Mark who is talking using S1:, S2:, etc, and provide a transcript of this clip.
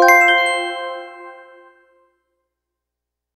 S1: う